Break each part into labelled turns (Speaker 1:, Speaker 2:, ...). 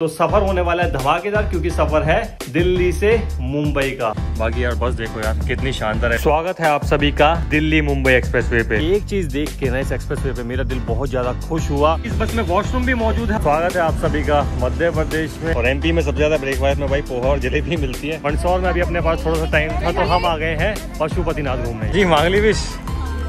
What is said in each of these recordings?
Speaker 1: तो सफ़र होने वाला है धमाकेदार क्योंकि सफ़र है दिल्ली से मुंबई का। बाकी यार बस देखो यार कितनी शानदार है। स्वागत है आप सभी का दिल्ली मुंबई एक्सप्रेसवे पे। एक चीज़ देख के ना इस एक्सप्रेसवे पे मेरा दिल बहुत ज़्यादा खुश हुआ। इस बस में वॉशरूम भी मौजूद है। स्वागत है आप सभी का मध्य प्रदेश में। और एमपी में सबसे ज़्यादा ब्रेकफास्ट में भाई पोहा और जलेबी मिलती है। मंदसौर में अभी अपने पास थोड़ा सा टाइम था तो हम आ गए हैं पशुपतिनाथ घूमने। जी मांगली विश।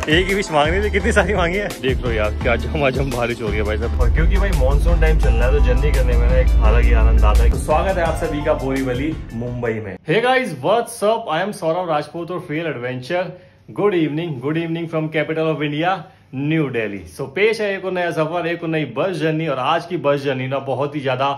Speaker 1: एक ही विश मांगनी थी कितनी सारी मांगी है? देख लो यार क्या झमाझम बारिश हो रही है भाई साहब। और क्योंकि भाई मानसून टाइम चल रहा है तो जर्नी करने में ना एक अलग ही आनंद आता है। तो स्वागत है आप सभी का बोरीवली मुंबई में। Hey guys what's up I am Saurabh Rajput और frill adventure good evening good evening from capital of India new Delhi so पेश है एक और नया सफ़र एक और नई बस जर्नी और आज की बस जर्नी ना बहुत ही ज़्यादा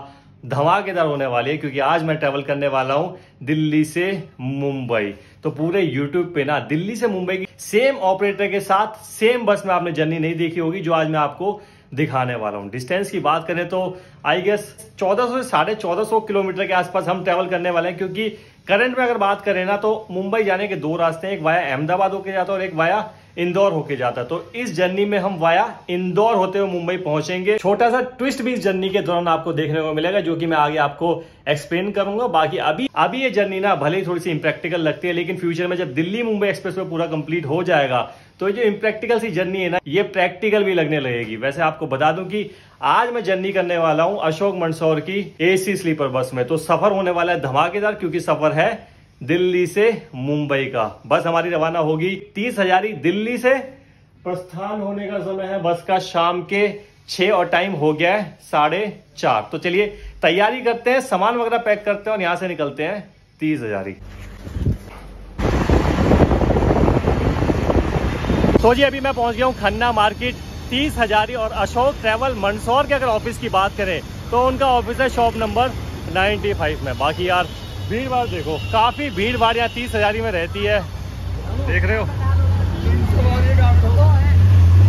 Speaker 1: धमाकेदार होने वाली है, क्योंकि आज मैं ट्रेवल करने वाला हूँ दिल्ली से मुंबई। तो पूरे यूट्यूब पे ना, दिल्ली से मुंबई की सेम ऑपरेटर के साथ सेम बस में आपने जर्नी नहीं देखी होगी, जो आज मैं आपको दिखाने वाला हूँ। डिस्टेंस की बात करें तो आई गेस 1400 से साढ़े चौदह किलोमीटर के आसपास हम ट्रेवल करने वाले हैं, क्योंकि करंट में अगर बात करें ना तो मुंबई जाने के दो रास्ते हैं, एक वाया अहमदाबाद होकर जाता है और एक वाया इंदौर होके जाता है। तो इस जर्नी में हम वाया इंदौर होते हुए मुंबई पहुँचेंगे। छोटा सा ट्विस्ट भी इस जर्नी के दौरान आपको देखने को मिलेगा, जो कि मैं आगे आपको एक्सप्लेन करूँगा। बाकी अभी अभी ये जर्नी ना भले ही थोड़ी सी इम्प्रैक्टिकल लगती है, लेकिन फ्यूचर में जब दिल्ली मुंबई एक्सप्रेस में पूरा कंप्लीट हो जाएगा तो जो इम्प्रैक्टिकल सी जर्नी है ना, ये प्रैक्टिकल भी लगने लगेगी। वैसे आपको बता दूँ कि आज मैं जर्नी करने वाला हूँ अशोक मंदसौर की एसी स्लीपर बस में। तो सफ़र होने वाला है धमाकेदार, क्योंकि सफ़र है दिल्ली से मुंबई का। बस हमारी रवाना होगी। तीस हजारी दिल्ली से प्रस्थान होने का समय है। बस का शाम के छह और टाइम हो गया है साढ़े चार। तो चलिए, तैयारी करते हैं, सामान वगैरह पैक करते हैं और यहाँ से निकलते हैं तीस हजारी। तो जी, अभी मैं पहुँच गया हूँ खन्ना मार्केट। तीस हजारी और अशोक ट्रेवल मंदसौर के अगर ऑफ़िस की बात करें तो उनका ऑफ़िस है शॉप नंबर 95 में। बाकी यार भीड़ भाड़ देखो। काफ़ी भीड़ भाड़ यहाँ तीस हजारी में रहती है। देख रहे हो?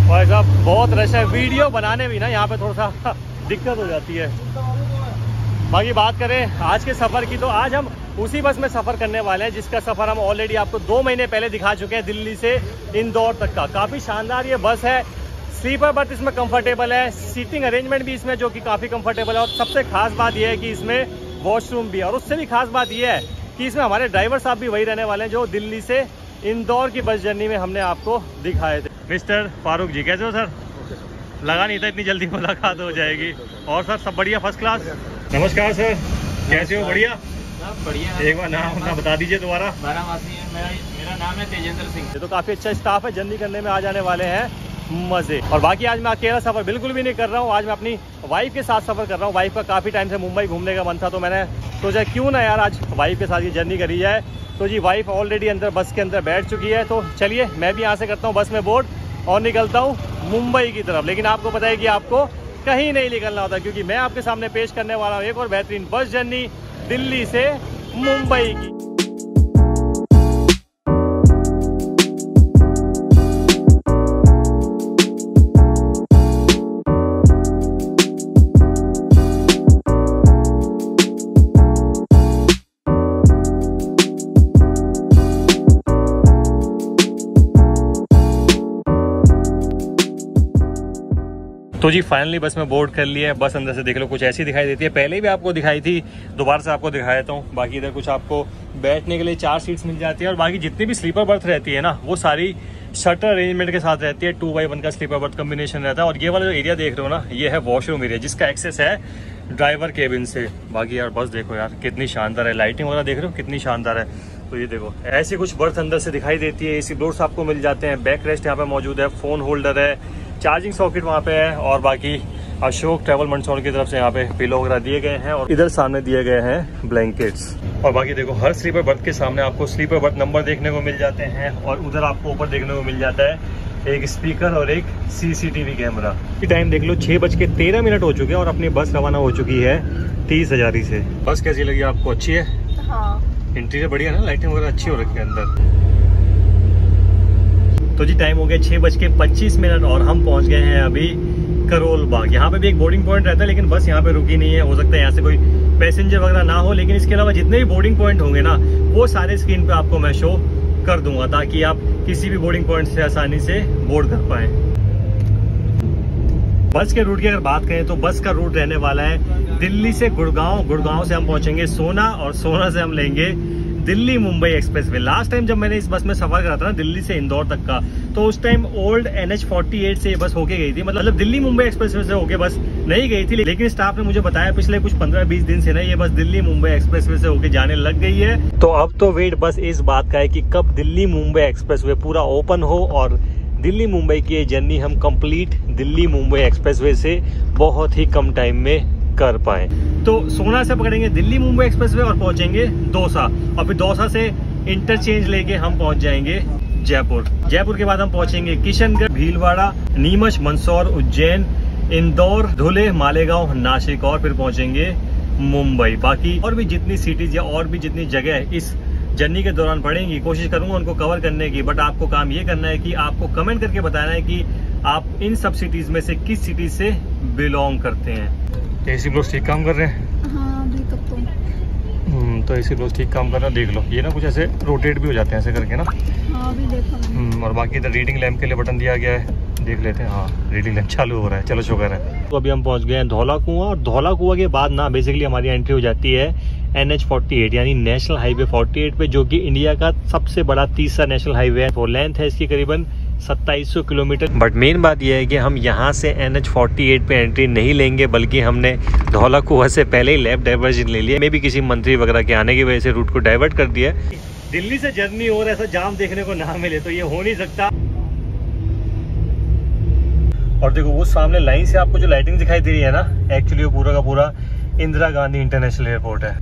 Speaker 1: भाई साहब, बहुत रश है। वीडियो बनाने भी ना, यहाँ पे थोड़ा सा दिक्कत हो जाती है। बाकी बात करें, आज के सफ़र की तो आज हम उसी बस में सफ़र करने वाले हैं, जिसका सफ़र हम ऑलरेडी आपको दो महीने पहले दिखा चुके हैं, दिल्ली से इंदौर तक का। काफ़ी शानदार ये बस है। स्लीपर बर्थ इसमें कंफर्टेबल है। सीटिंग अरेंजमेंट भी इसमें, जो कि काफ़ी कंफर्टेबल है। और सबसे खास बात यह है कि इसमें वॉशरूम भी है। और उससे भी खास बात यह है कि इसमें हमारे ड्राइवर साहब भी वही रहने वाले हैं जो दिल्ली से इंदौर की बस जर्नी में हमने आपको दिखाए थे। मिस्टर फारूक जी कैसे हो सर? लगा नहीं था इतनी जल्दी मुलाकात हो जाएगी। और सर सब बढ़िया फ़र्स्ट क्लास नमस्कार सर कैसे हो? बढ़िया? बढ़िया। एक बार नाम अपना बता दीजिए दोबारा। मेरा नाम है तेजेंद्र सिंह। तो काफ़ी अच्छा स्टाफ है जर्नी करने में आ जाने वाले हैं। मज़े। और बाकी आज मैं अकेला सफ़र बिल्कुल भी नहीं कर रहा हूँ। आज मैं अपनी वाइफ के साथ सफ़र कर रहा हूँ। वाइफ का काफ़ी टाइम से मुंबई घूमने का मन था तो मैंने सोचा क्यों ना यार आज वाइफ के साथ ये जर्नी करी जाए। तो जी वाइफ ऑलरेडी अंदर बस के अंदर बैठ चुकी है। तो चलिए, मैं भी यहाँ से करता हूँ बस में बोर्ड और निकलता हूँ मुंबई की तरफ़। लेकिन आपको पता है कि आपको कहीं नहीं निकलना होता, क्योंकि मैं आपके सामने पेश करने वाला हूँ एक और बेहतरीन बस जर्नी दिल्ली से मुंबई की। तो जी फाइनली बस में बोर्ड कर लिया है बस अंदर से देख लो, कुछ ऐसी दिखाई देती है। पहले भी आपको दिखाई थी, दोबारा से आपको दिखा देता हूँ। बाकी इधर कुछ आपको बैठने के लिए चार सीट्स मिल जाती है और बाकी जितनी भी स्लीपर बर्थ रहती है ना, वो सारी शटर अरेंजमेंट के साथ रहती है। टू बाई वन का स्लीपर बर्थ कम्बिनेशन रहता है। और ये वाला जो एरिया देख रहे हो ना, ये है वॉशरूम एरिया जिसका एक्सेस है ड्राइवर केबिन से। बाकी यार, बस देखो यार, कितनी शानदार है। लाइटिंग वगैरह देख रहे हो, कितनी शानदार है। तो ये देखो, ऐसी कुछ बर्थ अंदर से दिखाई देती है। एसी डोर्स आपको मिल जाते हैं। बैक रेस्ट यहाँ पे मौजूद है। फ़ोन होल्डर है। चार्जिंग सॉकेट वहाँ पे है और बाकी अशोक ट्रेवल मंडसौर की तरफ़ से यहाँ पे पिलो वगैरह दिए गए हैं और इधर सामने दिए गए हैं ब्लैंकेट्स और बाकी देखो हर स्लीपर बर्थ के सामने आपको स्लीपर बर्थ नंबर देखने को मिल जाते हैं और उधर आपको ऊपर देखने को मिल जाता है एक स्पीकर और एक सीसीटीवी कैमरा टाइम देख लो छह बज के तेरह मिनट हो चुके हैं और अपनी बस रवाना हो चुकी है तीस हजारी से। बस कैसी लगी आपको? अच्छी है? हाँ। इंटीरियर बढ़िया ना? लाइटिंग वगैरह अच्छी हो रखी है अंदर। तो जी टाइम हो गया छह बज के पच्चीस मिनट और हम पहुँच गए हैं अभी करोल बाग यहाँ पे भी एक बोर्डिंग पॉइंट रहता है, लेकिन बस यहाँ पे रुकी नहीं है। हो सकता है यहाँ से कोई पैसेंजर वगैरह ना हो, लेकिन इसके अलावा जितने भी बोर्डिंग पॉइंट होंगे ना, वो सारे स्क्रीन पे आपको मैं शो कर दूँगा, ताकि आप किसी भी बोर्डिंग पॉइंट से आसानी से बोर्ड कर पाए। बस के रूट की अगर बात करें तो बस का रूट रहने वाला है दिल्ली से गुड़गांव। गुड़गांव से हम पहुँचेंगे सोना, और सोना से हम लेंगे Delhi Mumbai express way. Last time जब मैंने इस बस में सफ़र करा था ना, दिल्ली से इंदौर तक का तो उस टाइम ओल्ड एन एच से ये बस होके गई थी। मतलब दिल्ली मुंबई एक्सप्रेस वे से होके बस नहीं गई थी, लेकिन स्टाफ ने मुझे बताया, पिछले कुछ पंद्रह बीस दिन से ना ये बस दिल्ली मुंबई एक्सप्रेस वे से होके जाने लग गई है। तो अब तो वेट बस इस बात का है की कब दिल्ली मुंबई एक्सप्रेस वे पूरा ओपन हो, और दिल्ली मुंबई की ये जर्नी हम कंप्लीट दिल्ली मुंबई एक्सप्रेसवे से बहुत ही कम टाइम में कर पाए। तो सोना से पकड़ेंगे दिल्ली मुंबई एक्सप्रेस और पहुँचेंगे दौसा। और फिर दौसा से इंटरचेंज लेके हम पहुँच जाएँगे जयपुर। जयपुर के बाद हम पहुँचेंगे किशनगढ़, भीलवाड़ा, नीमच, मंदसौर, उज्जैन, इंदौर, धुले, मालेगांव, नासिक और फिर पहुँचेंगे मुंबई। बाकी और भी जितनी सिटीज़ या और भी जितनी जगह इस जर्नी के दौरान पड़ेंगी, कोशिश करूँगा उनको कवर करने की बट आपको काम ये करना है कि आपको कमेंट करके बताना है कि आप इन सब सिटीज़ में से किस सिटी से बिलोंग करते हैं। एसी ब्लोस ठीक काम कर रहे हैं?
Speaker 2: हाँ तो।
Speaker 1: हम्म, तो एसी ब्लोस ठीक काम कर रहा है देख लो। ये ना कुछ ऐसे रोटेट भी हो जाते हैं ऐसे करके ना?
Speaker 2: हाँ देखा
Speaker 1: हम्म, और बाकी इधर रीडिंग लैम्प के लिए बटन दिया गया है। देख लेते हैं हाँ रीडिंग लैम्प चालू हो रहा है चलो शुक्र है। तो अभी हम पहुँच गए हैं धौला कुआँ और धौला कुआँ के बाद ना बेसिकली हमारी एंट्री हो जाती है एन एच फोर्टी एट यानी नेशनल हाईवे 48 पे जो कि इंडिया का सबसे बड़ा तीसरा नेशनल हाईवे है। वो लेंथ है इसकी करीबन। 2700 किलोमीटर। बट मेन बात यह है कि हम यहाँ से एन एच पे एंट्री नहीं लेंगे बल्कि हमने धौला कुआ से पहले ही लेफ़्ट डाइवर्जन ले लिया। मे भी किसी मंत्री वगैरह के आने की वजह से रूट को डाइवर्ट कर दिया। दिल्ली से जर्नी और ऐसा जाम देखने को ना मिले तो ये हो नहीं सकता। और देखो वो सामने लाइन से आपको जो लाइटिंग दिखाई दे रही है ना एक्चुअली वो पूरा का पूरा इंदिरा गांधी इंटरनेशनल एयरपोर्ट है।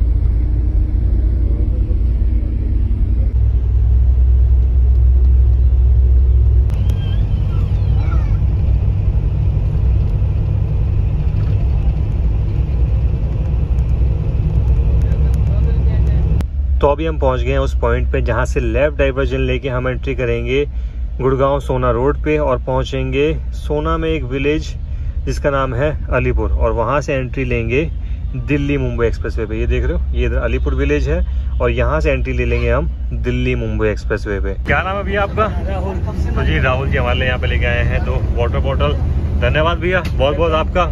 Speaker 1: तो अभी हम पहुँच गए हैं उस पॉइंट पे जहाँ से लेफ़्ट डाइवर्जन लेके हम एंट्री करेंगे गुड़गांव सोना रोड पे और पहुँचेंगे सोना में एक विलेज जिसका नाम है अलीपुर और वहाँ से एंट्री लेंगे दिल्ली मुंबई एक्सप्रेसवे पे। ये देख रहे हो? ये इधर अलीपुर विलेज है और यहाँ से एंट्री ले लेंगे हम दिल्ली मुंबई एक्सप्रेसवे पे। क्या नाम है भैया आपका? राहुल। तो जी राहुल जी हमारे यहाँ पे लेके आए हैं तो वाटर बॉटल धन्यवाद भैया बहुत बहुत आपका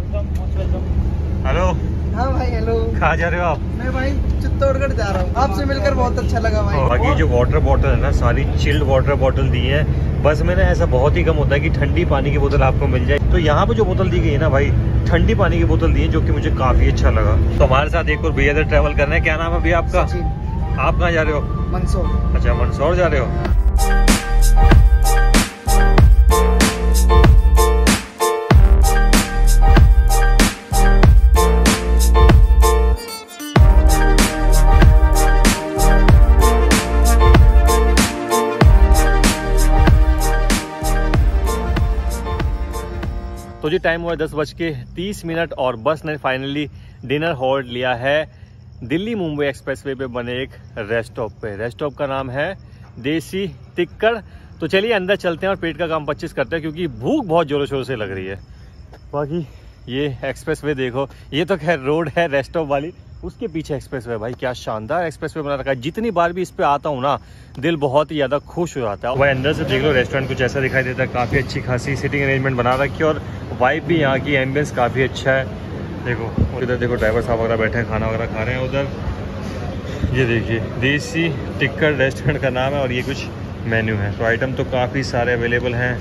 Speaker 1: हेलो
Speaker 3: हाँ भाई हेलो
Speaker 1: कहा जा रहे हो आप?
Speaker 3: मैं भाई चित्तौड़गढ़ जा रहा हूँ। आपसे मिलकर बहुत अच्छा लगा भाई।
Speaker 1: बाकी जो वाटर बॉटल है ना सारी चिल्ड वाटर बॉटल दी है। बस में ना ऐसा बहुत ही कम होता है कि ठंडी पानी की बोतल आपको मिल जाए। तो यहाँ पे जो बोतल दी गई है ना भाई ठंडी पानी की बोतल दी है जो कि मुझे काफ़ी अच्छा लगा। तो हमारे साथ एक और भैया ट्रेवल करना है। क्या नाम है भैया आपका? आप कहाँ जा रहे हो?
Speaker 3: मंदसौर।
Speaker 1: अच्छा मंदसौर जा रहे हो। जी टाइम हुआ दस बज के तीस मिनट और बस ने फाइनली डिनर होल्ड लिया है। दिल्ली मुंबई एक्सप्रेसवे पे बने एक रेस्ट स्टॉप पे। रेस्ट स्टॉप का नाम है देसी तिक्कड़। तो चलिए अंदर चलते हैं और पेट का काम पच्चीस करते हैं, क्योंकि भूख बहुत जोरों शोरों से लग रही है। बाकी ये एक्सप्रेसवे देखो, ये तो खैर रोड है रेस्ट स्टॉप वाली। उसके पीछे एक्सप्रेस वे भाई, क्या शानदार एक्सप्रेस वे बना रखा है। जितनी बार भी इस पे आता हूँ ना, दिल बहुत ही ज़्यादा खुश हो जाता है। भाई, अंदर से देख लो रेस्टोरेंट कुछ ऐसा दिखाई देता है, काफ़ी अच्छी खासी सिटिंग अरेंजमेंट बना रखी है और वाइब भी यहाँ की एम्बियंस काफ़ी अच्छा है। देखो और इधर देखो ड्राइवर साहब वगैरह बैठे हैं, खाना वगैरह खा रहे हैं उधर। ये देखिए, देसी टिक्कर रेस्टोरेंट का नाम है और ये कुछ मेन्यू है। तो आइटम तो काफ़ी सारे अवेलेबल हैं।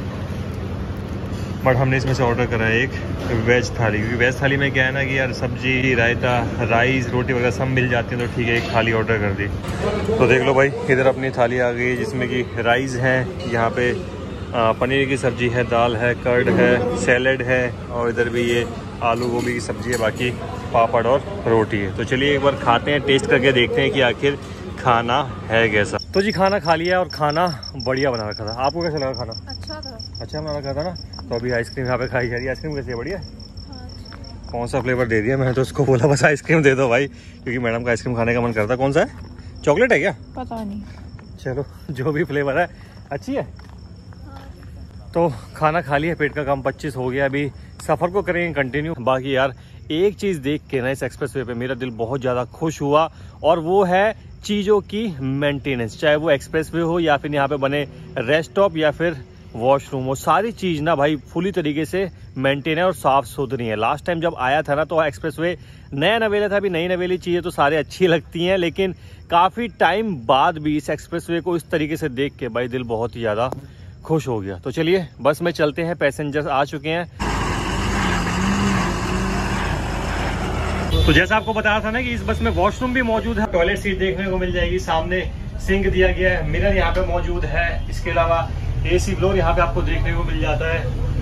Speaker 1: बट हमने इसमें से ऑर्डर करा है एक वेज थाली। क्योंकि वेज थाली में क्या है ना कि यार सब्ज़ी, रायता राइस रोटी वगैरह सब मिल जाती है तो ठीक है, एक थाली ऑर्डर कर दी। तो देख लो भाई, इधर अपनी थाली आ गई जिसमें कि राइस है, यहाँ पे आ, पनीर की सब्ज़ी है दाल है कर्ड है सैलड है और इधर भी ये आलू गोभी की सब्ज़ी है बाकी पापड़ और रोटी है। तो चलिए एक बार खाते हैं टेस्ट करके देखते हैं कि आखिर खाना है कैसा। तो जी खाना खा लिया और खाना बढ़िया बना रखा था। आपको कैसा लगा खाना?
Speaker 2: अच्छा था।
Speaker 1: अच्छा बना रखा था ना? तो अभी आइसक्रीम यहाँ पे खाई जा रही है। आइसक्रीम कैसी है बढ़िया
Speaker 2: हाँ।
Speaker 1: कौन सा फ्लेवर दे दिया मैंने तो उसको बोला बस आइसक्रीम दे दो भाई क्योंकि मैडम का आइसक्रीम खाने का मन करता कौन सा है? चॉकलेट है क्या?
Speaker 2: पता नहीं।
Speaker 1: चलो जो भी फ्लेवर है अच्छी है? तो खाना खा लिया, पेट का काम पच्चीस हो गया, अभी सफ़र को करेंगे कंटिन्यू बाकी यार, एक चीज़ देख के ना इस एक्सप्रेस वे पे मेरा दिल बहुत ज़्यादा खुश हुआ, और वो है चीज़ों की मेंटेनेंस चाहे वो एक्सप्रेस वे हो या फिर यहाँ पे बने रेस्ट स्टॉप या फिर वॉशरूम हो, सारी चीज़ ना भाई फुली तरीके से मेंटेन है और साफ़ सुथरी है। लास्ट टाइम जब आया था ना तो एक्सप्रेस वे नया नवेला था, अभी नई नवेली चीज़ें तो सारे अच्छी लगती हैं, लेकिन काफ़ी टाइम बाद भी इस एक्सप्रेसवे को इस तरीके से देख के भाई दिल बहुत ही ज़्यादा खुश हो गया। तो चलिए, बस में चलते हैं पैसेंजर्स आ चुके हैं। तो जैसा आपको बताया था ना कि इस बस में वॉशरूम भी मौजूद है। टॉयलेट सीट देखने को मिल जाएगी, सामने सिंक दिया गया है मिरर यहाँ पे मौजूद है। इसके अलावा एसी ब्लोर यहाँ पे आपको देखने को मिल जाता है।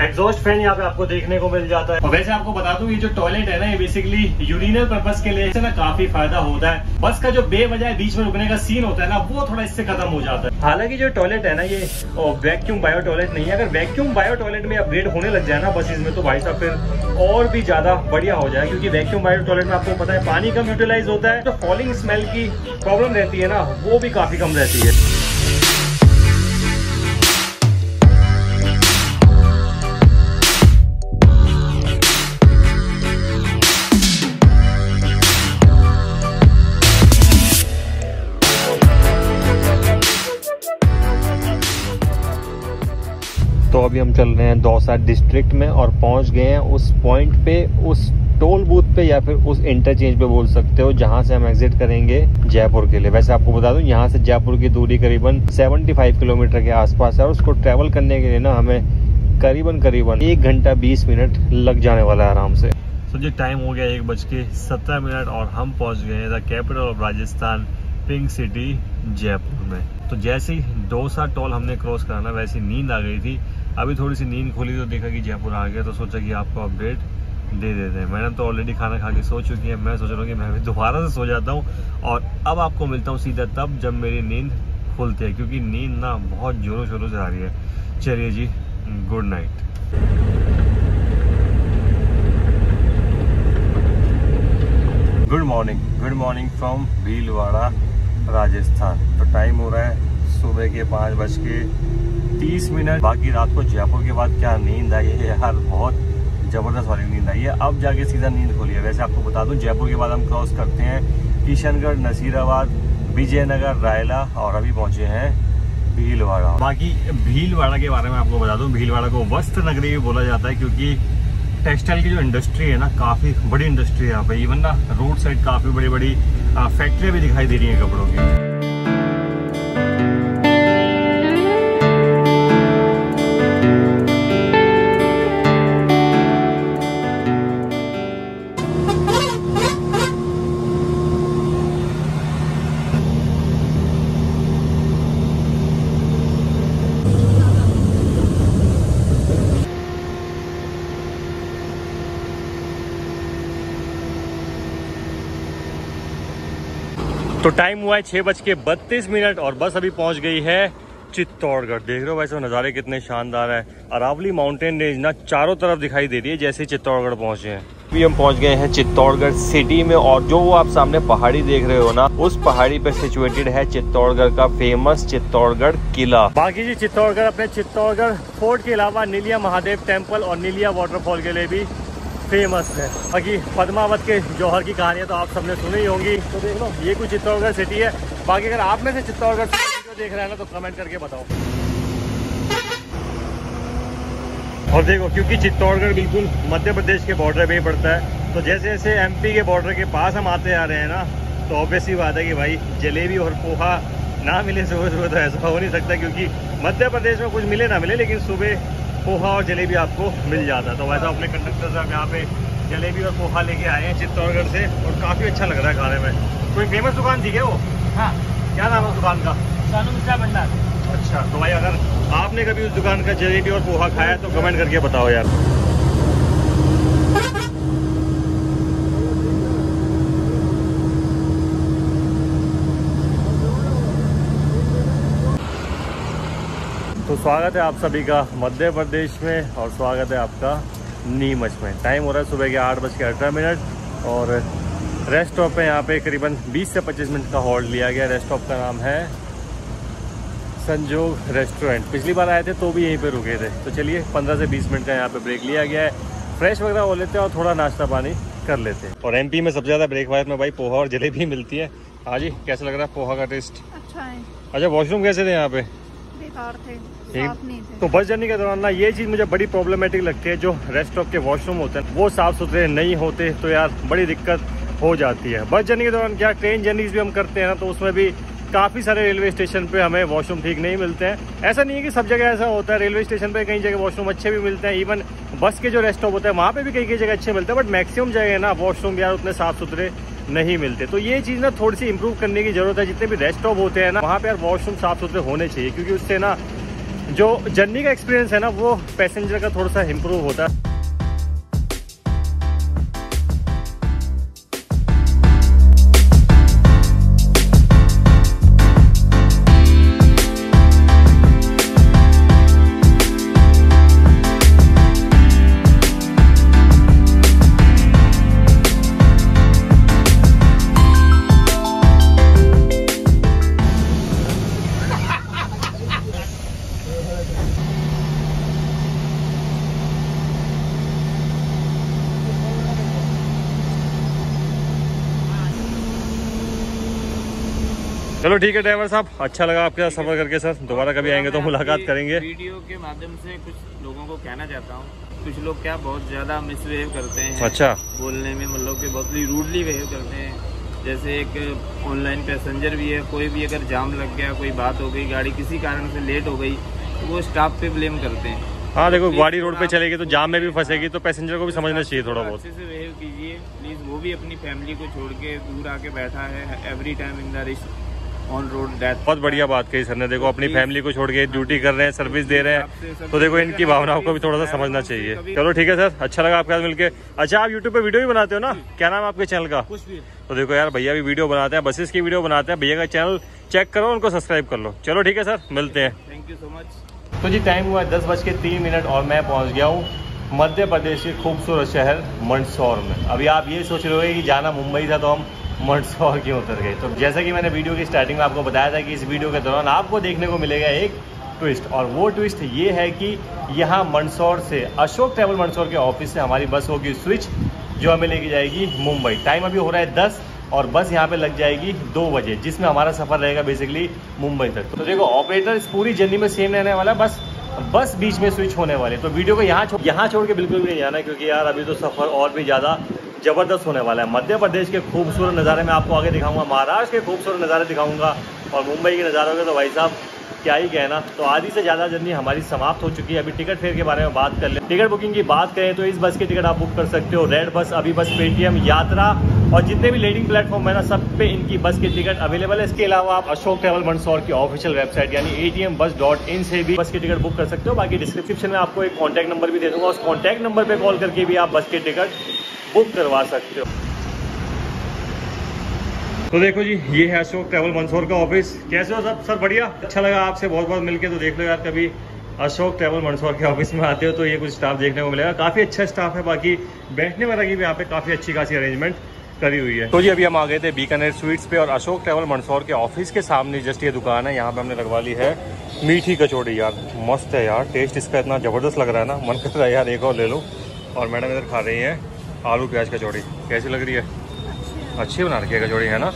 Speaker 1: एग्जॉस्ट फ़ैन यहाँ पे आपको देखने को मिल जाता है। और वैसे आपको बता दूँ ये जो टॉयलेट है ना ये बेसिकली यूरिनल पर्पज के लिए ना काफ़ी फ़ायदा होता है। बस का जो बेवजह बीच में रुकने का सीन होता है ना वो थोड़ा इससे खत्म हो जाता है। हालाँकि जो टॉयलेट है ना ये वैक्यूम बायो टॉयलेट नहीं है। अगर वैक्यूम बायो टॉयलेट में अपग्रेड होने लग जाए ना बसेज में तो भाई साहब फिर और भी ज़्यादा बढ़िया हो जाए क्योंकि वैक्यूम बायो टॉयलेट में आपको पता है पानी कम यूटिलाइज होता है। तो फॉलिंग स्मेल की प्रॉब्लम रहती है ना वो भी काफ़ी कम रहती है। अभी हम चल रहे हैं दौसा डिस्ट्रिक्ट में और पहुँच गए हैं उस पॉइंट पे, उस टोल बूथ पे या फिर उस इंटरचेंज पे बोल सकते हो, जहाँ से हम एग्जिट करेंगे जयपुर के लिए। वैसे आपको बता दूँ, यहाँ से जयपुर की दूरी करीबन 75 किलोमीटर के आसपास है और उसको ट्रेवल करने के लिए ना हमें करीबन करीबन एक घंटा बीस मिनट लग जाने वाला है आराम से। तो जी टाइम हो गया एक बज के सत्रह मिनट और हम पहुँच गए हैं the capital of Rajasthan pink city Jaipur में। तो जैसे ही डोसा टोल हमने क्रॉस करना वैसी नींद आ गई थी। अभी थोड़ी सी नींद खोली तो देखा कि जयपुर आ गया तो सोचा कि आपको अपडेट दे देते हैं। मैंने तो ऑलरेडी खाना खा के सो चुकी है। मैं सोच रहा हूँ कि मैं भी दोबारा से सो जाता हूँ और अब आपको मिलता हूँ सीधा तब जब मेरी नींद खुलती है, क्योंकि नींद ना बहुत जोरों शोरों से आ रही है। चलिए जी good night good morning good morning from Bhilwara, Rajasthan. तो टाइम हो रहा है सुबह के पाँच बज के तीस मिनट, बाकी रात को जयपुर के बाद क्या नींद आई है? यार बहुत ज़बरदस्त वाली नींद आई है। अब जाके सीधा नींद खोली है वैसे आपको बता दूँ, जयपुर के बाद हम क्रॉस करते हैं किशनगढ़, नसीराबाद, विजयनगर, रायला और अभी पहुँचे हैं भीलवाड़ा। बाकी भीलवाड़ा के बारे में आपको बता दूँ, भीलवाड़ा को वस्त्र नगरी भी बोला जाता है क्योंकि टेक्सटाइल की जो इंडस्ट्री है ना, काफ़ी बड़ी इंडस्ट्री है यहाँ पे। इवन ना रोड साइड काफ़ी बड़ी बड़ी फैक्ट्रियाँ भी दिखाई दे रही हैं कपड़ों की। टाइम हुआ है छह बज के बत्तीस मिनट और बस अभी पहुँच गई है चित्तौड़गढ़। देख रहे हो वैसे नज़ारे कितने शानदार है। अरावली माउंटेन रेंज ना चारों तरफ़ दिखाई दे रही है जैसे चित्तौड़गढ़ पहुँचे हैं। अभी हम पहुँच गए हैं चित्तौड़गढ़ सिटी में और जो वो आप सामने पहाड़ी देख रहे हो ना उस पहाड़ी पे सिचुएटेड है चित्तौड़गढ़ का फ़ेमस चित्तौड़गढ़ किला। बाकी जी चित्तौड़गढ़ अपने चित्तौड़गढ़ फोर्ट के अलावा नीलिया महादेव टेंपल और नीलिया वाटरफॉल के लिए भी फ़ेमस है। बाकी पद्मावत के जौहर की कहानियाँ तो आप सबने सुनी ही होंगी। तो देख लो, ये कुछ चित्तौड़गढ़ सिटी है। बाकी अगर आप में से चित्तौड़गढ़ देख रहे हैं ना तो कमेंट करके बताओ। और देखो, क्योंकि चित्तौड़गढ़ बिल्कुल मध्य प्रदेश के बॉर्डर पे ही पड़ता है तो जैसे जैसे एमपी के बॉर्डर के पास हम आते आ रहे हैं ना तो ऑब्वियसली बात है कि भाई, जलेबी और पोहा ना मिले सुबह सुबह तो ऐसा हो नहीं सकता, क्योंकि मध्य प्रदेश में कुछ मिले ना मिले, लेकिन सुबह पोहा और जलेबी आपको मिल जाता है। तो वैसा अपने कंडक्टर साहब यहाँ पे जलेबी और पोहा लेके आए हैं चित्तौड़गढ़ से और काफ़ी अच्छा लग रहा है खाने में। कोई फ़ेमस दुकान थी क्या वो?
Speaker 3: हाँ।
Speaker 1: क्या नाम है उस दुकान का?
Speaker 3: सोनू मिश्रा भंडार।
Speaker 1: अच्छा तो भाई अगर आपने कभी उस दुकान का जलेबी और पोहा खाया तो कमेंट करके बताओ यार। स्वागत है आप सभी का मध्य प्रदेश में और स्वागत है आपका नीमच में। टाइम हो रहा है सुबह के आठ बज के अठारह मिनट और रेस्ट स्टॉप पे यहाँ पे करीबन 20 से 25 मिनट का हॉल्ट लिया गया। रेस्ट स्टॉप का नाम है संजोग रेस्टोरेंट पिछली बार आए थे तो भी यहीं पे रुके थे। तो चलिए 15 से 20 मिनट का यहाँ पे ब्रेक लिया गया है। फ्रेश वगैरह हो लेते हैं और थोड़ा नाश्ता पानी कर लेते हैं। और एमपी में सबसे ज़्यादा ब्रेकफास्ट में भाई पोहा और जलेबी मिलती है। हाँ जी कैसा लग रहा है? पोहा का टेस्ट
Speaker 2: अच्छा है।
Speaker 1: अच्छा वॉशरूम कैसे थे यहाँ पे?
Speaker 2: बेकार थे साफ़ नहीं थे।
Speaker 1: तो बस जर्नी के दौरान ना ये चीज़ मुझे बड़ी प्रॉब्लमेटिक लगती है जो रेस्ट स्टॉप के वॉशरूम होते हैं वो साफ़ सुथरे नहीं होते तो यार बड़ी दिक्कत हो जाती है। बस जर्नी के दौरान क्या ट्रेन जर्नीज भी हम करते हैं ना तो उसमें भी काफ़ी सारे रेलवे स्टेशन पे हमें वॉशरूम ठीक नहीं मिलते हैं। ऐसा नहीं है कि सब जगह ऐसा होता है रेलवे स्टेशन पे कई जगह वॉशरूम अच्छे भी मिलते हैं इवन बस के जो रेस्ट स्टॉप होते हैं वहाँ पे भी कई कई जगह अच्छे मिलते हैं बट मैक्सिमम जगह ना वॉशरूम यार उतने साफ़ सुथरे नहीं मिलते। तो ये चीज़ ना थोड़ी सी इम्प्रूव करने की ज़रूरत है, जितने भी रेस्ट स्टॉप होते हैं ना, वहाँ पे यार वॉशरूम साफ़ सुथरे होने चाहिए, क्योंकि उससे ना जो जर्नी का एक्सपीरियंस है ना, वो पैसेंजर का थोड़ा सा इम्प्रूव होता है। चलो ठीक है ड्राइवर साहब। अच्छा लगा आपके साथ सफ़र करके सर। दोबारा कभी आएँगे तो मुलाकात करेंगे।
Speaker 4: वीडियो के माध्यम से कुछ लोगों को कहना चाहता हूँ। कुछ लोग क्या बहुत ज़्यादा मिसबिहेव करते हैं।
Speaker 1: अच्छा।
Speaker 4: बोलने में मतलब कि बहुत ही रूडली बिहेव करते हैं। जैसे एक ऑनलाइन पैसेंजर भी है कोई भी अगर जाम लग गया कोई बात हो गई गाड़ी किसी कारण से लेट हो गई तो वो स्टाफ पे ब्लेम करते हैं।
Speaker 1: हाँ देखो गाड़ी रोड पे चलेगी तो जाम में भी फंसेगी तो पैसेंजर को भी समझना चाहिए थोड़ा बहुत।
Speaker 4: अच्छे से बिहेव कीजिए। प्लीज़ वो भी अपनी फैमिली को छोड़ के दूर आके बैठा है every time in the risk on road death
Speaker 1: बहुत बढ़िया बात कही सर ने। देखो अपनी फैमिली को छोड़ के ड्यूटी कर रहे हैं सर्विस दे रहे हैं तो देखो इनकी भावनाओं को भी थोड़ा सा समझना चाहिए। चलो ठीक है सर अच्छा लगा आपके साथ मिलके। अच्छा आप यूट्यूब पे वीडियो भी बनाते हो ना? क्या नाम आपके चैनल का?
Speaker 4: कुछ भी।
Speaker 1: तो देखो यार भैया भी वीडियो बनाते हैं बसेस की वीडियो बनाते हैं भैया का चैनल चेक करो उनको सब्सक्राइब कर लो। चलो ठीक है सर मिलते हैं।
Speaker 4: थैंक यू सो मच
Speaker 1: तो जी टाइम हुआ है दस बज के तीन मिनट और मैं पहुँच गया हूँ मध्य प्रदेश के खूबसूरत शहर मंदसौर में। अभी आप ये सोच रहे हो कि जाना मुंबई था तो हम मंदसौर क्यों उतर गए? तो जैसा कि मैंने वीडियो की स्टार्टिंग में आपको बताया था कि इस वीडियो के दौरान आपको देखने को मिलेगा एक ट्विस्ट और वो ट्विस्ट ये है कि यहाँ मंदसौर से अशोक ट्रैवल मंदसौर के ऑफ़िस से हमारी बस होगी स्विच जो हमें लेके जाएगी मुंबई टाइम अभी हो रहा है दस, और बस यहाँ पे लग जाएगी दो बजे, जिसमें हमारा सफ़र रहेगा बेसिकली मुंबई तक. तो देखो ऑपरेटर इस पूरी जर्नी में सेम रहने वाला, बस बस बीच में स्विच होने वाले. तो वीडियो को यहाँ यहाँ छोड़ के बिल्कुल भी नहीं जाना, क्योंकि यार अभी तो सफ़र और भी ज़्यादा ज़बरदस्त होने वाला है। मध्य प्रदेश के खूबसूरत नज़ारे मैं आपको आगे दिखाऊँगा, महाराष्ट्र के खूबसूरत नज़ारे दिखाऊँगा और मुंबई के नज़ारों के तो भाई साहब क्या ही कहना तो आधी से ज़्यादा जर्नी हमारी समाप्त हो चुकी है। अभी टिकट फेयर के बारे में बात कर ले। टिकट बुकिंग की बात करें तो इस बस की टिकट आप बुक कर सकते हो। रेड बस, अभी बस, पेटीएम, यात्रा और जितने भी लेडिंग प्लेटफॉर्म है ना, सब पे इनकी बस की टिकट अवेलेबल है। इसके अलावा आप अशोक ट्रेवल मंदसौर की ऑफिशियल वेबसाइट यानी A T M bus dot in से भी बस की टिकट बुक कर सकते हो। बाकी डिस्क्रिप्शन में आपको एक कॉन्टैक्ट नंबर भी दे दूँगा। उस कॉन्टैक्ट नंबर पर कॉल करके भी आप बस की टिकट बुक करवा सकते हो। तो देखो जी, ये है अशोक ट्रैवल मंदसौर का ऑफ़िस कैसे हो सब? सर, बढ़िया? अच्छा लगा आपसे बहुत बहुत मिलके तो देख लो यार, कभी अशोक ट्रैवल मंदसौर के ऑफ़िस में आते हो तो ये कुछ स्टाफ देखने को मिलेगा। काफ़ी अच्छा स्टाफ है, बाकी बैठने वगैरह की भी यहाँ पे काफ़ी अच्छी खासी अरेंजमेंट करी हुई है। तो जी, अभी हम आ गए थे बीकानेर स्वीट्स पे और अशोक ट्रैवल मंदसौर के ऑफ़िस के सामने जस्ट ये दुकान है, यहाँ पे हमने लगवा ली है मीठी कचौड़ी। यार, मस्त है यार टेस्ट इसका इतना ज़बरदस्त लग रहा है ना, मन कर रहा है यार, एक और ले लो। और मैडम इधर खा रही हैं आलू प्याज कचौड़ी, कैसी लग रही है? अच्छी बना रखी है कचौड़ी है ना?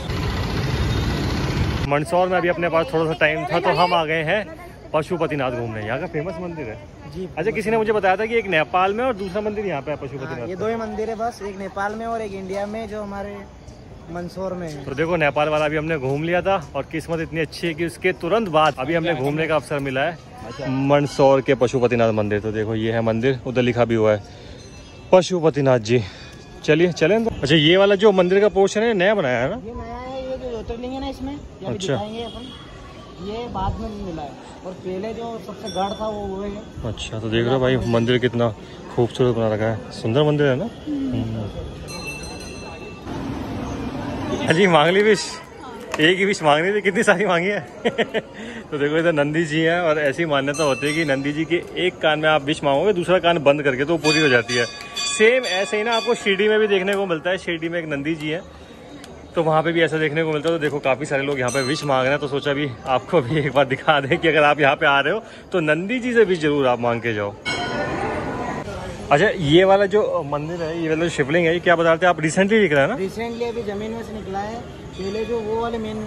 Speaker 1: मंदसौर में अभी अपने पास थोड़ा सा टाइम था तो हम आ गए हैं पशुपतिनाथ घूमने। यहाँ का फ़ेमस मंदिर है।
Speaker 5: जी
Speaker 1: अच्छा किसी ने मुझे बताया था कि एक नेपाल में और दूसरा मंदिर यहाँ पे है
Speaker 5: हाँ, ये दो ही मंदिर है बस एक नेपाल में और एक इंडिया में जो हमारे मंदसौर में है।
Speaker 1: तो देखो नेपाल वाला भी हमने घूम लिया था और किस्मत इतनी अच्छी है कि उसके तुरंत बाद अभी हमने घूमने का अवसर मिला है। मंदसौर के पशुपतिनाथ मंदिर तो देखो ये है मंदिर उधर लिखा भी हुआ है। पशुपतिनाथ जी चलिए चले तो अच्छा ये वाला जो मंदिर का पोर्शन है नया बनाया है ना?
Speaker 5: ये नया है ये जो ज्योतिर्लिंग है ना इसमें ये
Speaker 1: अच्छा।
Speaker 5: अपन। ये बाद में मिला है। और पहले जो सबसे गढ़ था वो वो है।
Speaker 1: अच्छा तो देख रहे हो भाई मंदिर कितना खूबसूरत बना रखा है। सुंदर मंदिर है ना? हम्म। अजी मांग ली विश। एक ही विश मांगनी थी कितनी सारी मांगी है? तो देखो इधर नंदी जी हैं और ऐसी मान्यता होती है कि नंदी जी के एक कान में आप विश मांगोगे दूसरा कान बंद करके तो वो पूरी हो जाती है। सेम ऐसे ही ना आपको शिरडी में भी देखने को मिलता है। शिरडी में एक नंदी जी है तो वहाँ पे भी ऐसा देखने को मिलता है। तो देखो काफ़ी सारे लोग यहाँ पे विश मांग रहे हैं तो सोचा भी आपको भी एक बार दिखा दें कि अगर आप यहाँ पे आ रहे हो तो नंदी जी से भी ज़रूर आप मांग के जाओ। अच्छा ये वाला जो मंदिर है ये वाला जो शिवलिंग है ये क्या बता रहे थे आप? रिसेंटली दिख रहा है ना?
Speaker 5: रिसेंटली अभी ज़मीन में से निकला है। पहले जो वो वाले मेन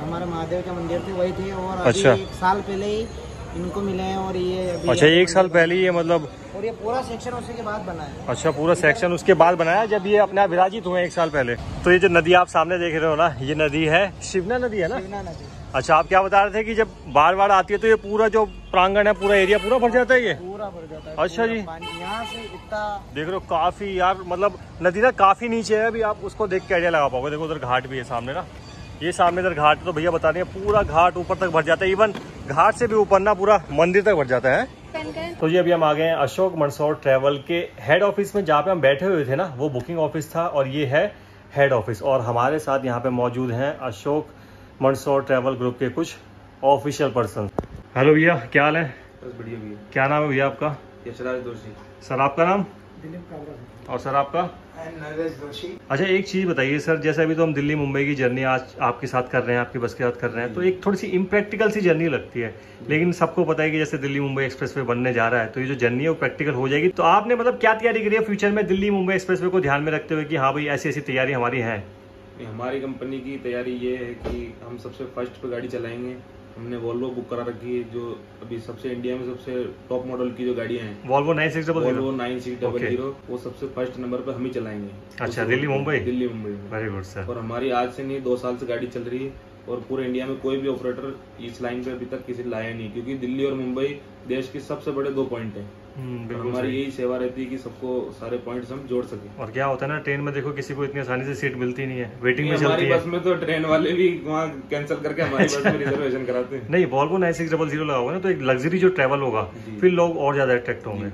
Speaker 5: हमारे महादेव के मंदिर थे वही थे और
Speaker 1: अच्छा।
Speaker 5: एक साल पहले ही इनको मिले हैं और ये
Speaker 1: अच्छा एक साल पहले ही ये मतलब
Speaker 5: और ये पूरा सेक्शन उसी के बाद बना है।
Speaker 1: अच्छा पूरा सेक्शन उसके बाद बनाया जब ये अपने आप विराजित हुए एक साल पहले। तो ये जो नदी आप सामने देख रहे हो ना ये नदी है शिवना नदी है ना?
Speaker 5: शिवना नदी।
Speaker 1: अच्छा आप क्या बता रहे थे कि जब बाढ़ बाढ़ आती है तो ये पूरा जो प्रांगण है पूरा एरिया पूरा भर जाता है ये?
Speaker 5: पूरा भर जाता है
Speaker 1: अच्छा जी।
Speaker 5: यहाँ से इतना
Speaker 1: देख रहे हो काफ़ी यार मतलब नदी ना काफ़ी नीचे है अभी आप उसको देख के आइडिया लगा पाओगे। देखो उधर घाट भी है सामने ना। ये सामने इधर घाट तो भैया बता रहे हैं पूरा घाट ऊपर तक भर जाता है। इवन घाट से भी ऊपर ना पूरा मंदिर तक भर जाता है। तो जी अभी हम आ गए हैं अशोक मंदसौर ट्रेवल के हेड ऑफ़िस में जहाँ पे हम बैठे हुए थे ना वो बुकिंग ऑफ़िस था और ये है हेड ऑफ़िस और हमारे साथ यहाँ पे मौजूद हैं अशोक मंदसौर ट्रेवल ग्रुप के कुछ ऑफिशियल पर्सन हेलो भैया क्या हाल है?
Speaker 4: बस बढ़िया भैया।
Speaker 1: क्या नाम है भैया आपका?
Speaker 4: यशराज दोषी
Speaker 1: सर आपका नाम? और सर आपका?
Speaker 5: नरेश जोशी
Speaker 1: अच्छा एक चीज़ बताइए सर जैसे अभी तो हम दिल्ली मुंबई की जर्नी आज आपके साथ कर रहे हैं आपकी बस के साथ कर रहे हैं तो एक थोड़ी सी इम्प्रैक्टिकल सी जर्नी लगती है। लेकिन सबको पता है कि जैसे दिल्ली मुंबई एक्सप्रेस वे बनने जा रहा है तो ये जो जर्नी है वो प्रैक्टिकल हो जाएगी। तो आपने मतलब क्या तैयारी करी है फ्यूचर में दिल्ली मुंबई एक्सप्रेस वे को ध्यान में रखते हुए कि हाँ भाई ऐसी ऐसी तैयारी हमारी है?
Speaker 4: हमारी कंपनी की तैयारी ये है कि हम सबसे फ़र्स्ट पे गाड़ी चलाएँगे। हमने वॉल्वो बुक करा रखी है जो अभी सबसे इंडिया में सबसे टॉप मॉडल की जो गाड़ियाँ हैं।
Speaker 1: Volvo nine six double
Speaker 4: Volvo
Speaker 1: zero
Speaker 4: nine six double zero वो सबसे फ़र्स्ट नंबर पर हम ही चलाएँगे।
Speaker 1: अच्छा, Delhi Mumbai?
Speaker 4: Delhi Mumbai
Speaker 1: very good sir
Speaker 4: और हमारी आज से नहीं दो साल से गाड़ी चल रही है और पूरे इंडिया में कोई भी ऑपरेटर इस लाइन पे अभी तक किसी लाया नहीं क्योंकि दिल्ली और मुंबई देश के सबसे बड़े दो पॉइंट हैं। हमारी यही सेवा रहती है कि सबको सारे पॉइंट्स हम जोड़ सके।
Speaker 1: और क्या होता है ना ट्रेन में देखो किसी को इतनी आसानी से सीट मिलती नहीं है वेटिंग में चलती है।
Speaker 4: बस में तो ट्रेन वाले भी वहाँ कैंसिल करके हमारी बस में रिजर्वेशन कराते हैं।
Speaker 1: नहीं Volvo nine six double zero लगा हुआ ना तो एक लग्जरी जो ट्रैवल होगा फिर लोग और ज़्यादा अट्रैक्ट होंगे।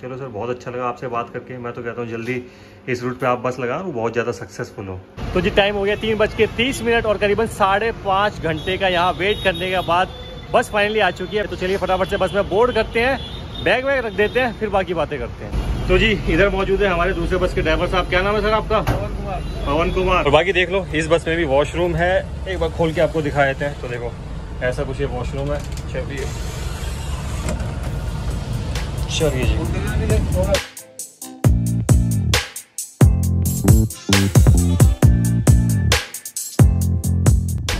Speaker 1: चलो सर बहुत अच्छा लगा आपसे बात करके। मैं तो कहता हूँ जल्दी इस रूट पे आप बस लगा वो बहुत ज़्यादा सक्सेसफुल हो। तो जी टाइम हो गया तीन बज के तीस मिनट और करीबन साढ़े पाँच घंटे का यहाँ वेट करने के बाद बस फाइनली आ चुकी है। तो चलिए फटाफट से बस में बोर्ड करते हैं। बैग वैग रख देते हैं फिर बाकी बातें करते हैं। तो जी इधर मौजूद है हमारे दूसरे बस के ड्राइवर साहब। क्या नाम है सर आपका? पवन कुमार। और बाकी देख लो इस बस में भी वॉशरूम है। एक बार खोल के आपको दिखा देते हैं। तो देखो ऐसा कुछ ये वॉशरूम है। चलिए। चलिए जी।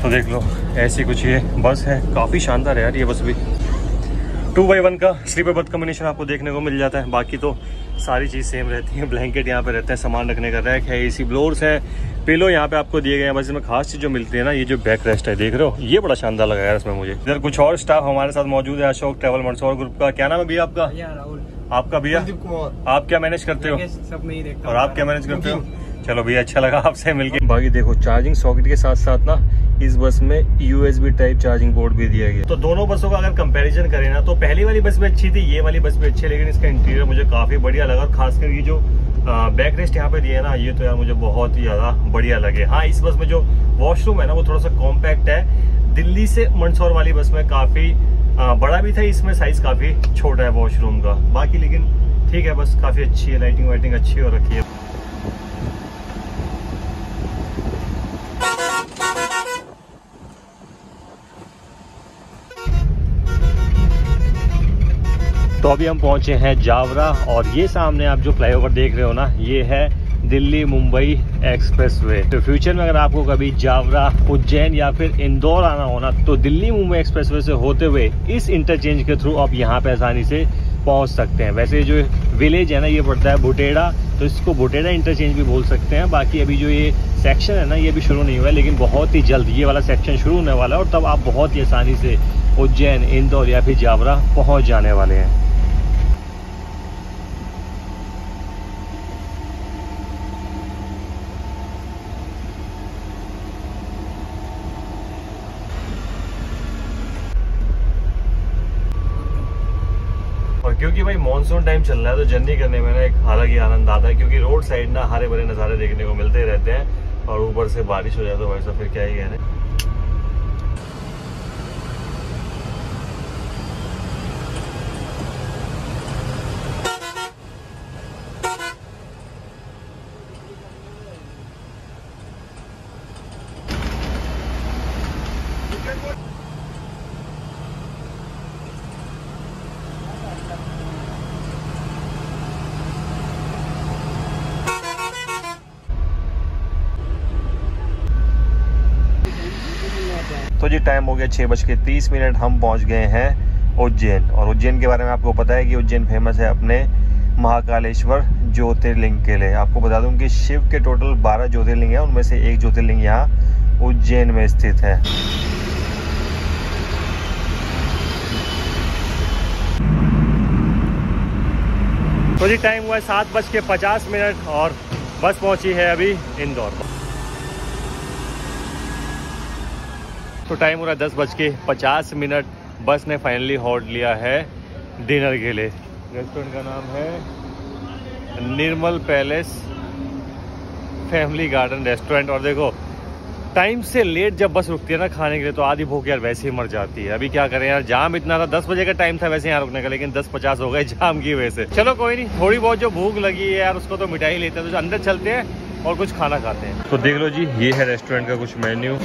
Speaker 1: तो देख लो ऐसी कुछ ये बस है। काफ़ी शानदार है यार ये बस भी। टू बाई वन का स्लीपर बर्थ कम्बिनेशन आपको देखने को मिल जाता है। बाकी तो सारी चीज़ सेम रहती है। ब्लैंकेट यहाँ पे रहते हैं सामान रखने का रैक है एसी ब्लोर्स है पिलो यहाँ पे आपको दिए गए हैं। बस इसमें खास चीज़ जो मिलती है ना ये जो बैक रेस्ट है देख रहे हो? ये बड़ा शानदार लगा यार इसमें मुझे। इधर कुछ और स्टाफ हमारे साथ मौजूद है अशोक ट्रेवल मंदसौर ग्रुप का। क्या नाम है भैया आपका?
Speaker 5: राहुल।
Speaker 1: आपका भैया? आप क्या मैनेज करते हो?
Speaker 5: सब नहीं देखता
Speaker 1: और आप क्या मैनेज करते हो? चलो भैया अच्छा लगा आपसे मिलके। बाकी देखो चार्जिंग सॉकेट के साथ साथ ना इस बस में यूएसबी टाइप चार्जिंग बोर्ड भी दिया गया। तो दोनों बसों का अगर कंपैरिजन करें ना तो पहली वाली बस भी अच्छी थी ये वाली बस भी अच्छी लेकिन इसका इंटीरियर मुझे काफ़ी बढ़िया लगा और खासकर ये जो बैक रेस्ट यहाँ पे दिया है ना ये तो यार मुझे बहुत ही ज़्यादा बढ़िया लगे। हाँ इस बस में जो वॉशरूम है ना वो थोड़ा सा कॉम्पैक्ट है। दिल्ली से मंदसौर वाली बस में काफ़ी बड़ा भी था इसमें साइज़ काफ़ी छोटा है वॉशरूम का। बाकी लेकिन ठीक है बस काफ़ी अच्छी है लाइटिंग वाइटिंग अच्छी हो रखी है। तो अभी हम पहुँचे हैं जावरा और ये सामने आप जो फ्लाईओवर देख रहे हो ना, ये है दिल्ली मुंबई एक्सप्रेसवे। तो फ्यूचर में अगर आपको कभी जावरा, उज्जैन या फिर इंदौर आना हो ना तो दिल्ली मुंबई एक्सप्रेसवे से होते हुए इस इंटरचेंज के थ्रू आप यहाँ पे आसानी से पहुँच सकते हैं। वैसे जो विलेज है ना, ये पड़ता है बुटेड़ा तो इसको बुटेड़ा इंटरचेंज भी बोल सकते हैं। बाकी अभी जो ये सेक्शन है ना, ये भी शुरू नहीं हुआ है, लेकिन बहुत ही जल्द ये वाला सेक्शन शुरू होने वाला है और तब आप बहुत ही आसानी से उज्जैन, इंदौर या फिर जावरा पहुँच जाने वाले हैं और क्योंकि भाई मानसून टाइम चल रहा है तो जर्नी करने में ना एक अलग ही आनंद आता है, क्योंकि रोड साइड ना हरे भरे नज़ारे देखने को मिलते रहते हैं, और ऊपर से बारिश हो जाए तो भाई साहब फिर क्या ही कहने तो जी टाइम हो गया छः बज के तीस मिनट, हम पहुँच गए हैं उज्जैन। और उज्जैन के बारे में आपको पता है कि उज्जैन फ़ेमस है अपने महाकालेश्वर ज्योतिर्लिंग के लिए। आपको बता दूँ कि शिव के टोटल 12 ज्योतिर्लिंग हैं, उनमें से एक ज्योतिर्लिंग यहाँ उज्जैन में स्थित है। तो जी टाइम हुआ है सात बज के पचास मिनट और बस पहुँची है अभी इंदौर। तो टाइम हो रहा है दस बज के पचास मिनट। बस ने फाइनली हॉल्ट लिया है डिनर के लिए। रेस्टोरेंट का नाम है Nirmal palace family garden restaurant. और देखो, टाइम से लेट जब बस रुकती है ना खाने के लिए तो आधी भूख यार वैसे ही मर जाती है। अभी क्या करें यार, जाम इतना था, दस बजे का टाइम था वैसे यहाँ रुकने का, लेकिन दस पचास हो गए जाम की वजह से। चलो कोई नहीं, थोड़ी बहुत जो भूख लगी है यार, उसको तो मिठाई लेते हैं तो अंदर चलते हैं और कुछ खाना खाते हैं। तो देख लो जी, ये है रेस्टोरेंट का कुछ मेन्यू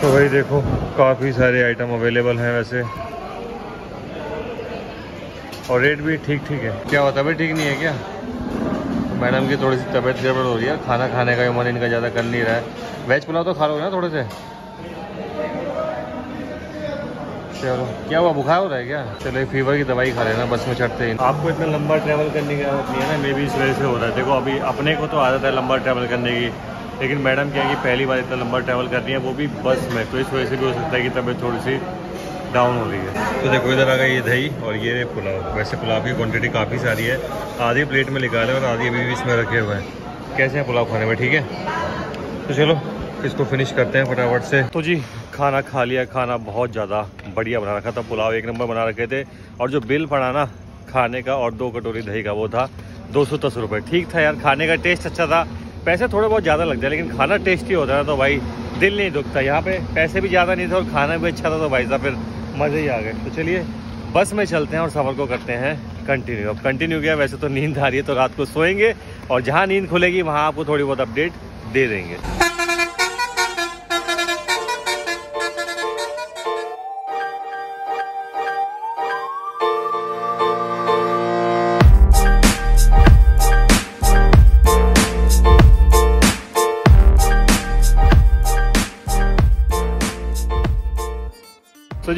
Speaker 1: तो भाई देखो काफ़ी सारे आइटम अवेलेबल हैं वैसे। और रेट भी ठीक ठीक है। क्या होता है ठीक नहीं है क्या? मैडम की थोड़ी सी तबीयत गड़बड़ हो रही है खाना खाने का मन इनका ज़्यादा कर नहीं रहा है। वेज पुलाव तो खा लो ना थोड़े से? चलो क्या हुआ बुखार हो रहा है क्या? चलो फीवर की दवाई खा लेना बस में चढ़ते ही। आपको इतना लंबा ट्रैवल करने की आदत नहीं है ना? मे भी इस वजह से हो रहा है। देखो अभी अपने को तो आदत है लंबा ट्रैवल करने की। लेकिन मैडम क्या है कि पहली बार इतना लंबा ट्रैवल कर रही है वो भी बस में। तो इस वजह से भी हो सकता है कि तबीयत थोड़ी सी डाउन हो रही है। तो देखो इधर आ गई ये दही और ये पुलाव। वैसे पुलाव की क्वांटिटी काफ़ी सारी है। आधी प्लेट में निकाले और आधी अभी भी इसमें रखे हुए हैं। कैसे हैं पुलाव खाने में? ठीक है? तो चलो इसको फिनिश करते हैं फटाफट से। तो जी खाना खा लिया खाना बहुत ज़्यादा बढ़िया बना रखा था। पुलाव एक नंबर बना रखे थे। और जो बिल पड़ा ना खाने का और दो कटोरी दही का वो था दो सौ दस रुपये ठीक था यार खाने का टेस्ट अच्छा था। पैसे थोड़े बहुत ज़्यादा लगते हैं लेकिन खाना टेस्टी होता है तो भाई दिल नहीं दुखता। यहाँ पे पैसे भी ज़्यादा नहीं थे और खाना भी अच्छा था तो भाई साहब फिर मज़े ही आ गए। तो चलिए, बस में चलते हैं और सफ़र को करते हैं कंटिन्यू अब कंटिन्यू किया वैसे तो नींद आ रही है तो रात को सोएँगे और जहाँ नींद खुलेगी, वहाँ आपको थोड़ी बहुत अपडेट दे देंगे।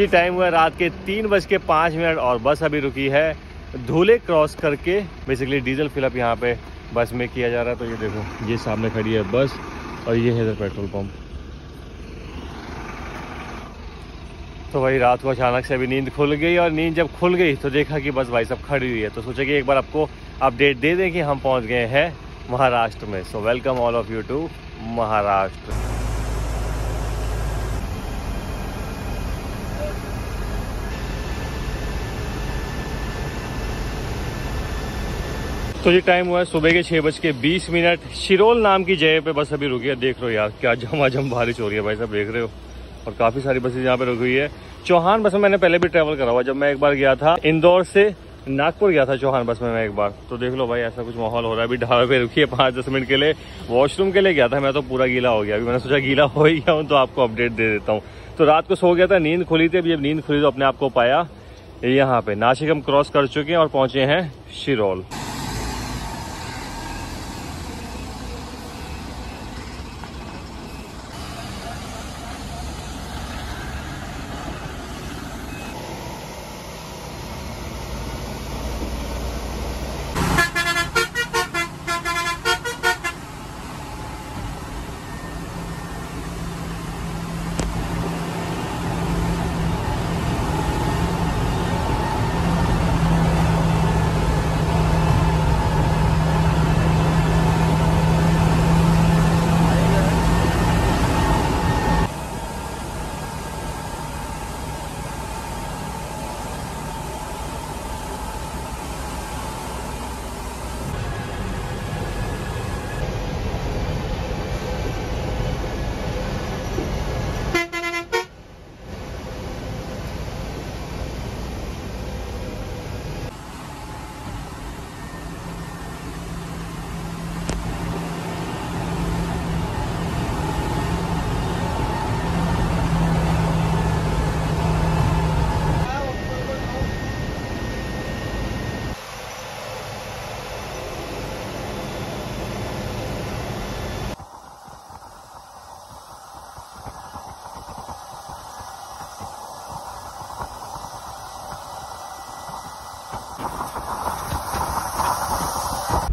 Speaker 1: जी टाइम हुआ रात के तीन बज के पाँच मिनट और बस अभी रुकी है। धूले क्रॉस करके बेसिकली डीजल फिलअप यहाँ पे बस में किया जा रहा है। तो ये देखो, ये सामने खड़ी है बस और ये है इधर पेट्रोल पंप। तो भाई रात को अचानक से अभी नींद खुल गई और नींद जब खुल गई तो देखा कि बस भाई सब खड़ी हुई है। तो सोचा कि एक बार आपको अपडेट दे दें कि हम पहुँच गए हैं महाराष्ट्र में। So welcome all of you to Maharashtra. तो ये टाइम हुआ है सुबह के छः बज के बीस मिनट। शिरोल नाम की जगह पे बस अभी रुकी है। देख लो यार, क्या झमाझम बारिश हो रही है भाई साहब, देख रहे हो? और काफ़ी सारी बसेज यहाँ पे रुकी हुई है। चौहान बस में मैंने पहले भी ट्रैवल करा हुआ, जब मैं एक बार गया था इंदौर से नागपुर गया था चौहान बस में मैं एक बार। तो देख लो भाई, ऐसा कुछ माहौल हो रहा है। अभी ढाबे पे रुकी है पाँच दस मिनट के लिए। वॉशरूम के लिए गया था, मैं तो पूरा गीला हो गया। अभी मैंने सोचा गीला हो ही गया हूँ तो आपको अपडेट दे देता हूँ। तो रात को सो गया था, नींद खुली थी। अभी जब नींद खुली तो अपने आप को पाया। यहाँ पे नासिक हम क्रॉस कर चुके हैं और पहुँचे हैं शिरोल।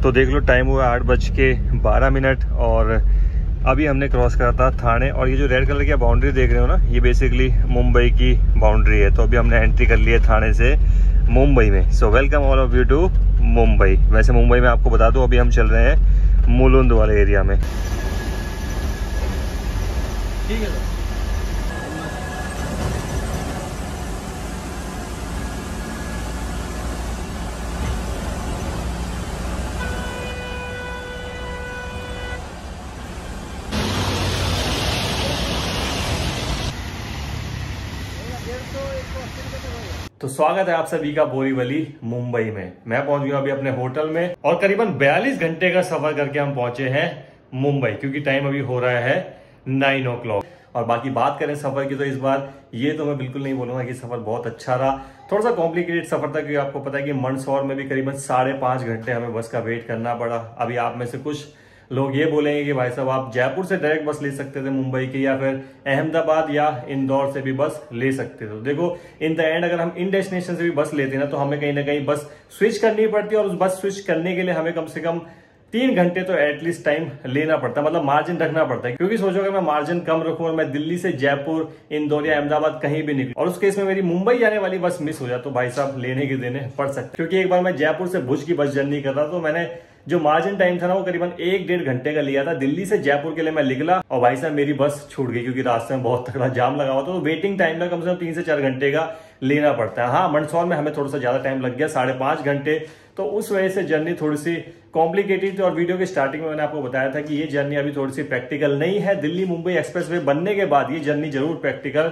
Speaker 1: तो देख लो टाइम हुआ आठ बज के बारह मिनट और अभी हमने क्रॉस करा था थाने और ये जो रेड कलर की बाउंड्री देख रहे हो ना, ये बेसिकली मुंबई की बाउंड्री है। तो अभी हमने एंट्री कर ली है थाने से मुंबई में। So welcome all of you to Mumbai. वैसे मुंबई में आपको बता दूँ, अभी हम चल रहे हैं मुलुंद वाले एरिया में। ठीक है तो स्वागत है आप सभी का बोरीवली, मुंबई में। मैं पहुँच गया अभी अपने होटल में और करीबन 42 घंटे का सफ़र करके हम पहुँचे हैं मुंबई, क्योंकि टाइम अभी हो रहा है नाइन ओ और बाकी बात करें सफ़र की तो इस बार ये तो मैं बिल्कुल नहीं बोलूँगा कि सफ़र बहुत अच्छा रहा। थोड़ा सा कॉम्प्लिकेटेड सफ़र था, क्योंकि आपको पता है कि मंदसौर में भी करीबन साढ़े पाँच घंटे हमें बस का वेट करना पड़ा। अभी आप में से कुछ लोग ये बोलेंगे कि भाई साहब, आप जयपुर से डायरेक्ट बस ले सकते थे मुंबई की, या फिर अहमदाबाद या इंदौर से भी बस ले सकते थे। देखो इन द एंड अगर हम इन डेस्टिनेशन से भी बस लेते ना तो हमें कहीं ना कहीं बस स्विच करनी पड़ती है, और उस बस स्विच करने के लिए हमें कम से कम तीन घंटे तो एटलीस्ट टाइम लेना पड़ता है मतलब मार्जिन रखना पड़ता है। क्योंकि सोचो, अगर मैं मार्जिन कम रखूँ और मैं दिल्ली से जयपुर, इंदौर या अहमदाबाद कहीं भी निकलूं, और उस केस में मेरी मुंबई जाने वाली बस मिस हो जाए तो भाई साहब लेने के देने पड़ सकते क्योंकि एक बार मैं जयपुर से भुज की बस जर्नी कर रहा तो मैंने जो मार्जिन टाइम था ना, वो करीबन एक डेढ़ घंटे का लिया था। दिल्ली से जयपुर के लिए मैं निकला और भाई साहब, मेरी बस छूट गई क्योंकि रास्ते में बहुत तगड़ा जाम लगा हुआ था। तो वेटिंग टाइम में कम से कम तीन से चार घंटे का लेना पड़ता है। हाँ मंदसौर में हमें थोड़ा सा ज़्यादा टाइम लग गया, साढ़े पाँच घंटे। तो उस वजह से जर्नी थोड़ी सी कॉम्प्लिकेटेड थी और वीडियो के स्टार्टिंग में मैंने आपको बताया था कि ये जर्नी अभी थोड़ी सी प्रैक्टिकल नहीं है। दिल्ली मुंबई एक्सप्रेस बनने के बाद ये जर्नी ज़रूर प्रैक्टिकल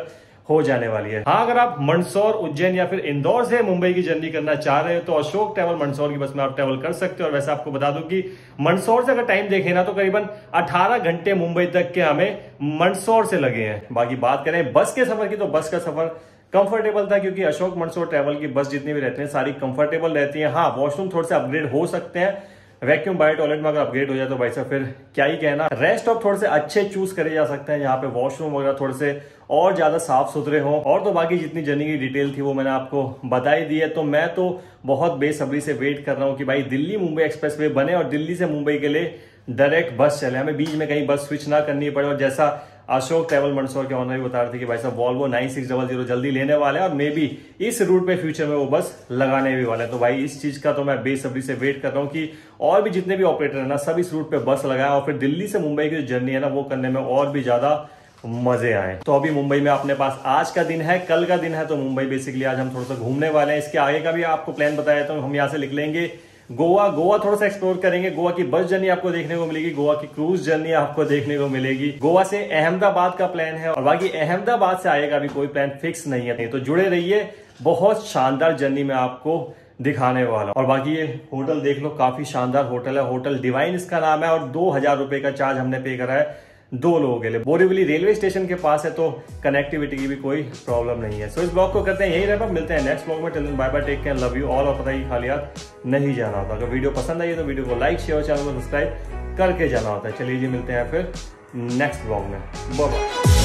Speaker 1: हो जाने वाली है। हाँ अगर आप मंदसौर उज्जैन या फिर इंदौर से मुंबई की जर्नी करना चाह रहे हो तो अशोक ट्रेवल मंदसौर की बस में आप ट्रेवल कर सकते हो। और वैसे आपको बता दूँ कि मंदसौर से अगर टाइम देखें ना तो करीबन 18 घंटे मुंबई तक के हमें मंदसौर से लगे हैं। बाकी बात करें बस के सफ़र की तो बस का सफ़र कंफर्टेबल था, क्योंकि अशोक मंदसौर ट्रेवल की बस जितनी भी रहती है, सारी कंफर्टेबल रहती है। हाँ वॉशरूम थोड़े से अपग्रेड हो सकते हैं वैक्यूम बायो टॉयलेट में अगर अपग्रेड हो जाए तो भाई साहब, फिर क्या ही कहना। रेस्ट ऑफ़ थोड़े से अच्छे चूज़ करे जा सकते हैं यहाँ पे। वॉशरूम वगैरह थोड़े से और ज़्यादा साफ़ सुथरे हों। और तो बाकी जितनी जर्नी की डिटेल थी वो मैंने आपको बताई दी है। तो मैं तो बहुत बेसब्री से वेट कर रहा हूँ कि भाई दिल्ली मुंबई एक्सप्रेस बने और दिल्ली से मुंबई के लिए डायरेक्ट बस चले। हमें बीच में कहीं बस स्विच ना करनी पड़े। और जैसा अशोक ट्रेवल मंदसौर के ऑनर भी बता रहे थे कि भाई साहब Volvo nine six double zero जल्दी लेने वाले हैं और मे बी इस रूट पे फ्यूचर में वो बस लगाने भी वाले हैं। तो भाई, इस चीज़ का तो मैं बेसब्री से वेट कर रहा हूँ कि और भी जितने भी ऑपरेटर है ना, सब इस रूट पे बस लगाए और फिर दिल्ली से मुंबई की जो जर्नी है ना, वो करने में और भी ज़्यादा मज़े आए। तो अभी मुंबई में अपने पास आज का दिन है, कल का दिन है तो मुंबई बेसिकली आज हम थोड़ा सा घूमने वाले हैं। इसके आगे का भी आपको प्लान बताया तो हम यहाँ से लिख लेंगे गोवा गोवा थोड़ा सा एक्सप्लोर करेंगे। गोवा की बस जर्नी आपको देखने को मिलेगी, गोवा की क्रूज जर्नी आपको देखने को मिलेगी। गोवा से अहमदाबाद का प्लान है और बाकी अहमदाबाद से आएगा भी कोई प्लान फिक्स नहीं है। तो जुड़े रहिए, बहुत शानदार जर्नी में आपको दिखाने वाला और बाकी ये होटल देख लो, काफ़ी शानदार होटल है। होटल डिवाइन इसका नाम है और दो हज़ार रुपए का चार्ज हमने पे करा है। दो लोगों के लिए। बोरीवली रेलवे स्टेशन के पास है तो कनेक्टिविटी की भी कोई प्रॉब्लम नहीं है। सो इस ब्लॉग को करते हैं यही रहता मिलते हैं नेक्स्ट ब्लॉग में। Till bye bye take care love you all और पता ही खाली याद नहीं जाना होता। अगर वीडियो पसंद आई तो वीडियो को लाइक शेयर चैनल को सब्सक्राइब करके जाना होता है। चलिए जी, मिलते हैं फिर नेक्स्ट ब्लॉग में। बाय